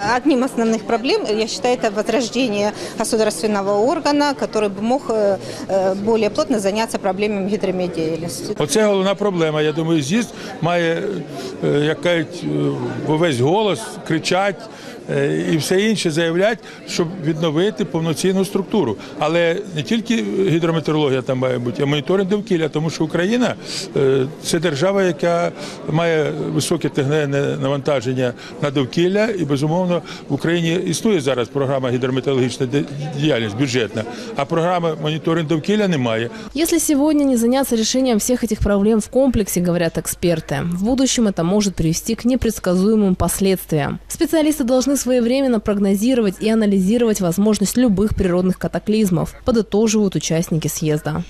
Одним из основных проблем, я считаю, это возрождение государственного органа, который бы мог э, э, более плотно заняться проблемами гидромедиальности. Оце головна проблема. Я думаю, з'їзд має, е, як кажуть, е, в увесь голос кричати е, і все інше заявляти, щоб відновити повноцінну структуру. Але не тільки гідрометеорологія там має бути, а моніторинг довкілля, тому що Україна е, це держава, яка має високе техногенне навантаження на довкілля, і безумовно в Україні існує зараз програма гідрометеорологічна ді- діяльність бюджетна, а програми моніторинг довкілля немає. Если сегодня не заняться решением всех этих проблем в комплексе, говорят эксперты, в будущем это может привести к непредсказуемым последствиям. Специалисты должны своевременно прогнозировать и анализировать возможность любых природных катаклизмов, подытоживают участники съезда.